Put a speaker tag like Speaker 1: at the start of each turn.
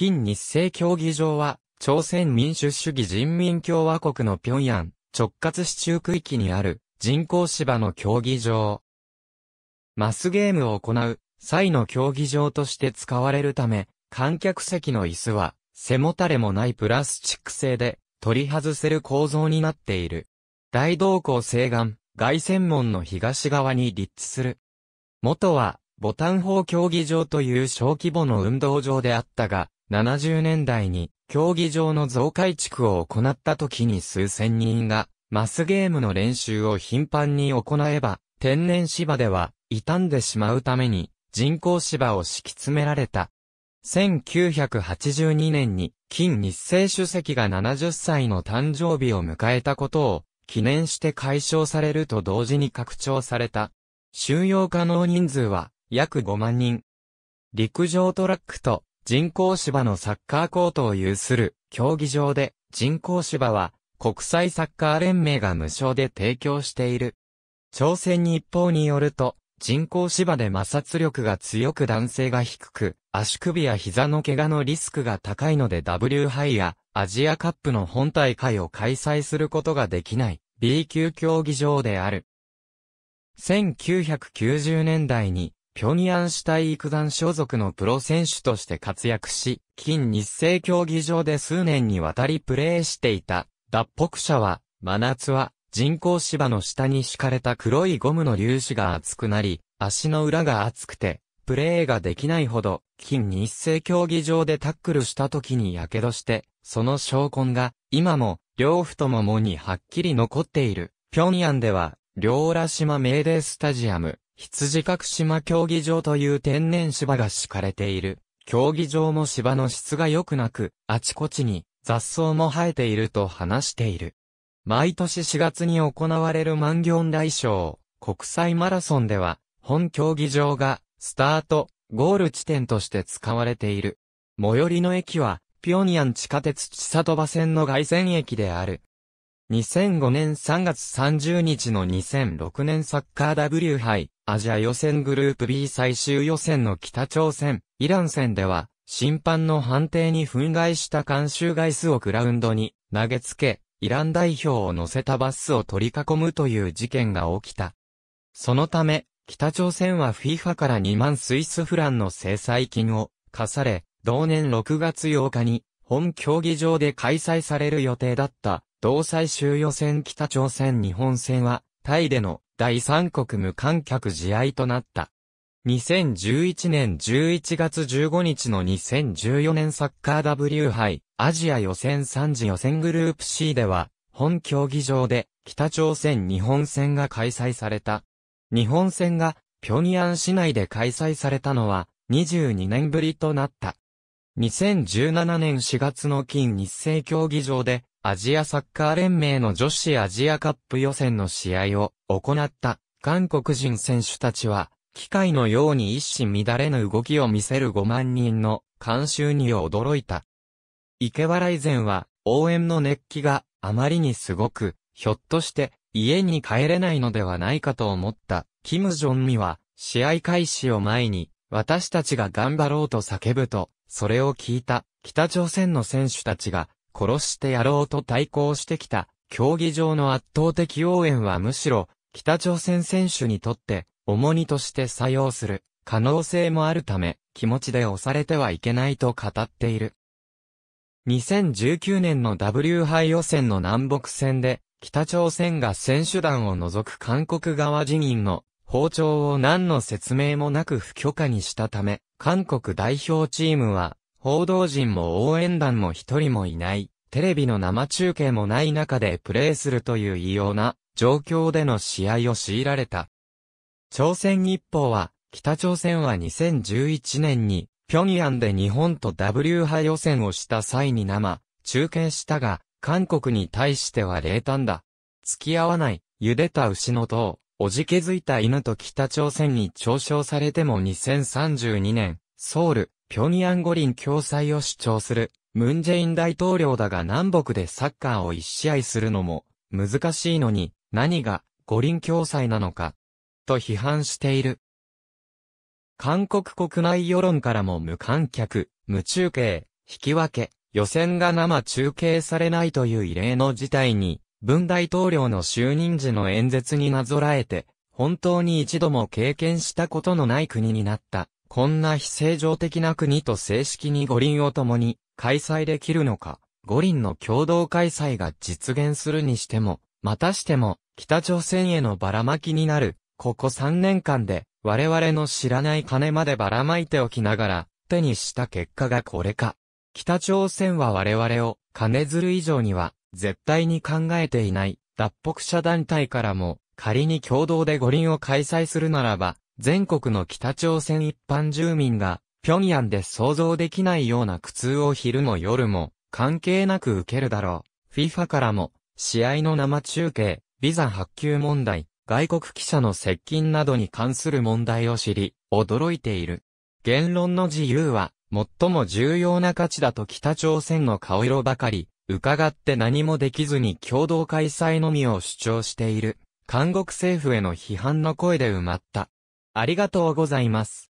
Speaker 1: 近日清競技場は、朝鮮民主主義人民共和国の平壌、直轄市中区域にある人工芝の競技場。マスゲームを行う際の競技場として使われるため、観客席の椅子は背もたれもないプラスチック製で取り外せる構造になっている。大道港西岸、外専門の東側に立地する。元は、ボタン砲競技場という小規模の運動場であったが、70年代に競技場の増改築を行った時に数千人がマスゲームの練習を頻繁に行えば天然芝では傷んでしまうために人工芝を敷き詰められた。1982年に金日成主席が70歳の誕生日を迎えたことを記念して解消されると同時に拡張された。収容可能人数は約5万人。陸上トラックと人工芝のサッカーコートを有する競技場で人工芝は国際サッカー連盟が無償で提供している。朝鮮日報によると人工芝で摩擦力が強く男性が低く足首や膝の怪我のリスクが高いので W ハイやアジアカップの本大会を開催することができない B 級競技場である。1990年代に平壌市体育団所属のプロ選手として活躍し、近日清競技場で数年にわたりプレーしていた、脱北者は、真夏は、人工芝の下に敷かれた黒いゴムの粒子が熱くなり、足の裏が熱くて、プレーができないほど、近日清競技場でタックルした時に火傷して、その証拠が、今も、両太ももにはっきり残っている。平壌では、両浦島メーデースタジアム、羊角島競技場という天然芝が敷かれている。競技場も芝の質が良くなく、あちこちに雑草も生えていると話している。毎年4月に行われる万行大賞国際マラソンでは、本競技場がスタート、ゴール地点として使われている。最寄りの駅は、平壌地下鉄千里場線の外線駅である。2005年3月30日の2006年サッカー W 杯アジア予選グループ B 最終予選の北朝鮮、イラン戦では審判の判定に憤慨した監修ガイスをグラウンドに投げつけ、イラン代表を乗せたバスを取り囲むという事件が起きた。そのため、北朝鮮は FIFA から2万スイスフランの制裁金を課され、同年6月8日に本競技場で開催される予定だった同最終予選北朝鮮日本戦は、タイでの第三国無観客試合となった。2011年11月15日の2014年サッカー W 杯アジア予選3次予選グループ C では、本競技場で北朝鮮日本戦が開催された。日本戦が平壌市内で開催されたのは22年ぶりとなった。2017年4月の金日清競技場でアジアサッカー連盟の女子アジアカップ予選の試合を行った韓国人選手たちは、機械のように一糸乱れぬ動きを見せる5万人の観衆に驚いた。池原以前は応援の熱気があまりにすごく、ひょっとして家に帰れないのではないかと思った。キム・ジョンミは試合開始を前に私たちが頑張ろうと叫ぶと、それを聞いた北朝鮮の選手たちが殺してやろうと対抗してきた、競技場の圧倒的応援はむしろ、北朝鮮選手にとって、重荷として作用する、可能性もあるため、気持ちで押されてはいけないと語っている。2019年の W 杯予選の南北戦で、北朝鮮が選手団を除く韓国側人員の包丁を何の説明もなく不許可にしたため、韓国代表チームは報道陣も応援団も一人もいない、テレビの生中継もない中でプレーするという異様な状況での試合を強いられた。朝鮮日報は、北朝鮮は2011年に、平壌で日本と W 派予選をした際に生、中継したが、韓国に対しては冷淡だ。付き合わない、茹でた牛の塔、おじけづいた犬と北朝鮮に嘲笑されても2032年、ソウル、平壌五輪共催を主張する、ムンジェイン大統領だが南北でサッカーを一試合するのも、難しいのに、何が五輪共催なのか、と批判している。韓国国内世論からも無観客、無中継、引き分け、予選が生中継されないという異例の事態に、文大統領の就任時の演説になぞらえて、本当に一度も経験したことのない国になった。こんな非正常的な国と正式に五輪を共に開催できるのか。五輪の共同開催が実現するにしても、またしても、北朝鮮へのばらまきになる。ここ3年間で、我々の知らない金までばらまいておきながら、手にした結果がこれか。北朝鮮は我々を金づる以上には絶対に考えていない脱北者団体からも仮に共同で五輪を開催するならば全国の北朝鮮一般住民が平壌で想像できないような苦痛を昼も夜も関係なく受けるだろう。FIFA からも試合の生中継、ビザ発給問題、外国記者の接近などに関する問題を知り驚いている。言論の自由は最も重要な価値だと北朝鮮の顔色ばかり、伺って何もできずに共同開催のみを主張している、韓国政府への批判の声で埋まった。ありがとうございます。